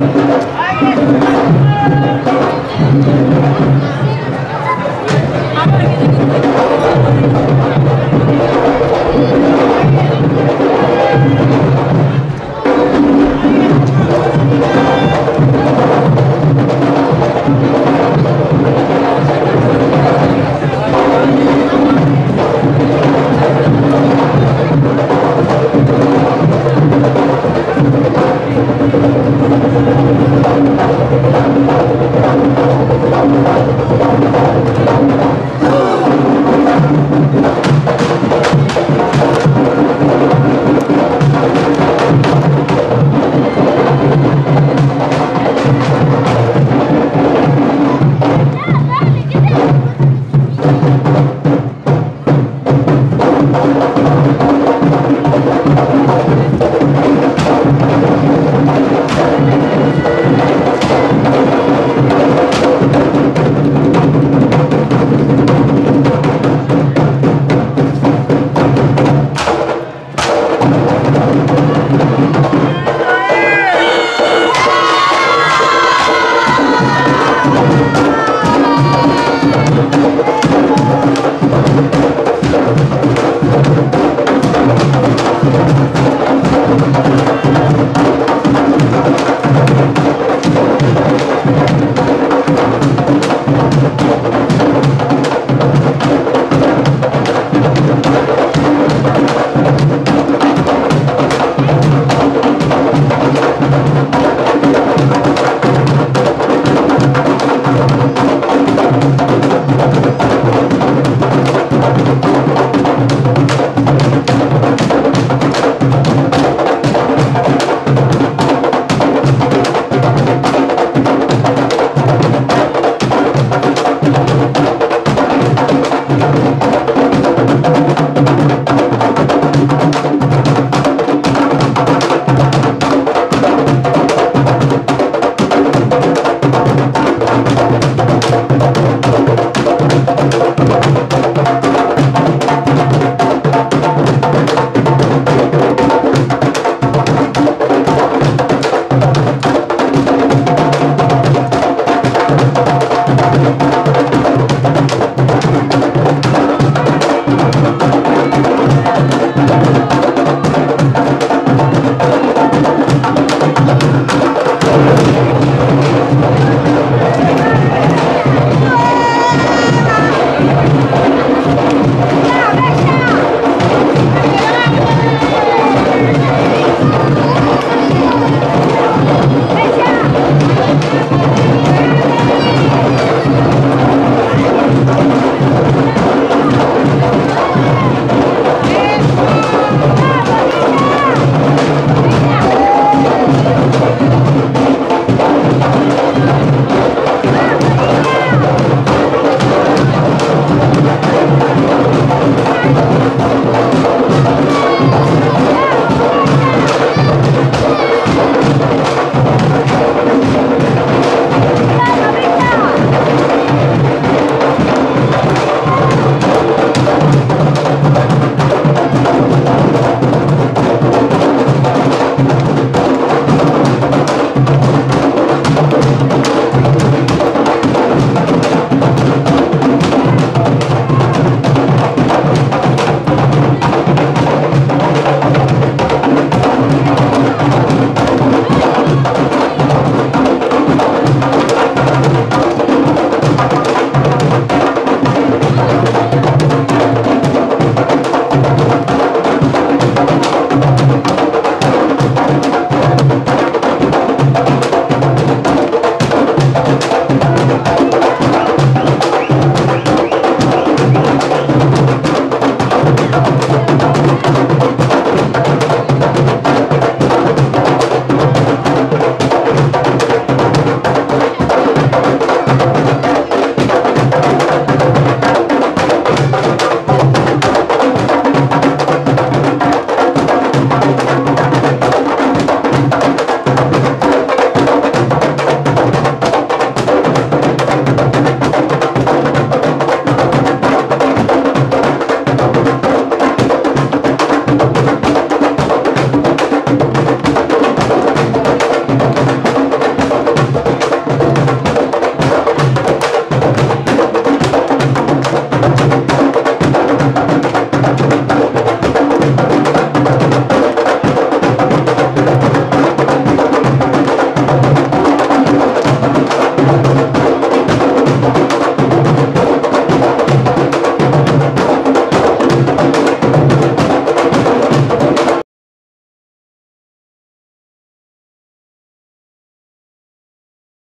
Thank